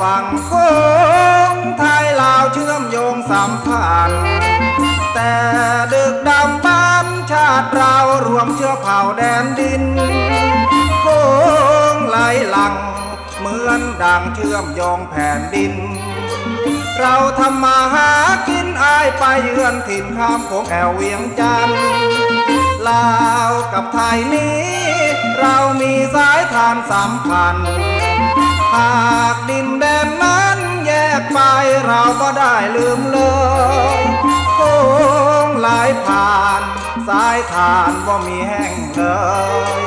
ฝั่งโคงไทยลาวเชื่อมโยงสัมพันธ์แต่ดึกดำบ้านชาติเรารวมเชื้อเผ่าแดนดินโคงไหลหลังเหมือนดังเชื่อมโยงแผ่นดิน เราทำมาหากินอายไปเยือนถิ่นข้ามของแอวเวียงจันลาวกับไทยนี้ เรามีสายทานสัมพันธ์หากดิน ลืมเลยโค้งไหลผ่านสายทานว่ามีแห้งเลย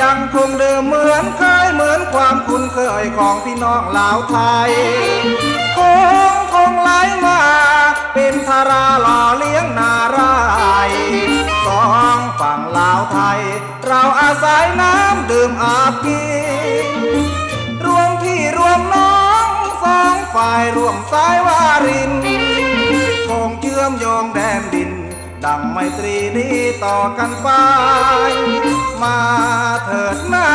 ยังคงเดิมเหมือนเคยเหมือนความคุ้นเคยของพี่น้องลาวไทยคงคงไหลมาเป็นธาราหล่อเลี้ยงนารายสองฝั่งลาวไทย เราอาศัยน้ำดื่มอาบกินรวมพี่รวมน้องสองฝ่ายรวมสาย แดนดิน ดังไมตรีนี้ต่อกันไป มาเถิดนา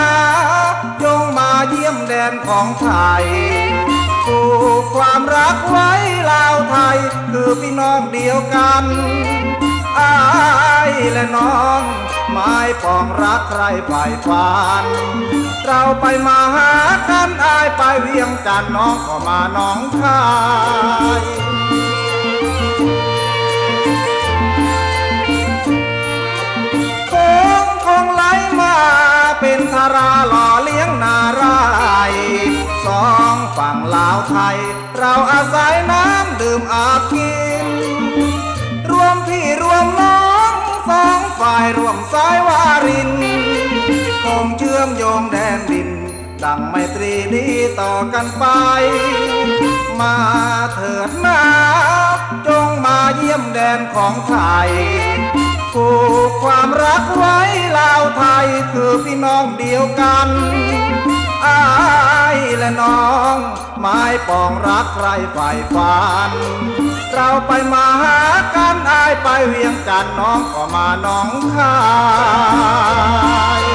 จงมาเยี่ยมแดนของไทยผูกความรักไว้ลาวไทย คือพี่น้องเดียวกันอายและน้องไม้ปองรักใครไปฝันเราไปมาหากันอายไปเวียงจันน้องก็มาน้องคาย นาราหล่อเลี้ยงนารายสองฝั่งลาวไทย เราอาศัยน้ำดื่มอาบกิน รวมพี่รวมน้องสองฝ่ายรวมสายวารินคงเชื่อมโยงแดนดิน ดังไมตรีนี้ต่อกันไป มาเถิดนาจงมาเยี่ยมแดนของไทย ผูกความรักไว้ลาวไทยคือพี่น้องเดียวกันอายและน้องไม้ปองรักใครฝ่ฝันเราไปมาหากันอายไปเวียงจันน้องก็มาน้องคาย